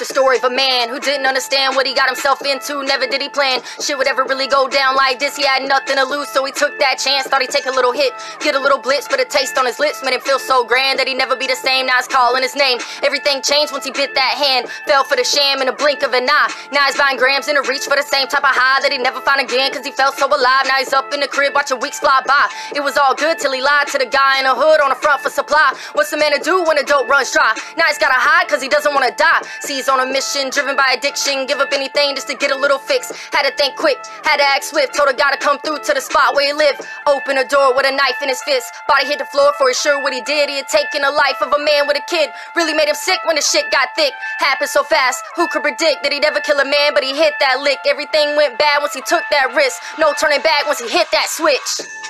the story of a man who didn't understand what he got himself into. Never did he plan shit would ever really go down like this. He had nothing to lose, so he took that chance. Thought he'd take a little hit, get a little blitz, but a taste on his lips made him feel so grand that he'd never be the same. Now he's calling his name. Everything changed once he bit that hand. Fell for the sham in a blink of an eye. Now he's buying grams in a reach for the same type of high that he'd never find again, cause he felt so alive. Now he's up in the crib watching weeks fly by. It was all good till he lied to the guy in the hood on the front for supply. What's the man to do when the dope runs dry? Now he's gotta hide cause he doesn't wanna die. See, he's on a mission, driven by addiction. Give up anything just to get a little fix. Had to think quick, had to act swift. Told a guy to come through to the spot where he lived. Open a door with a knife in his fist. Body hit the floor for sure what he did. He had taken the life of a man with a kid. Really made him sick when the shit got thick. Happened so fast, who could predict that he'd ever kill a man? But he hit that lick. Everything went bad once he took that risk. No turning back once he hit that switch.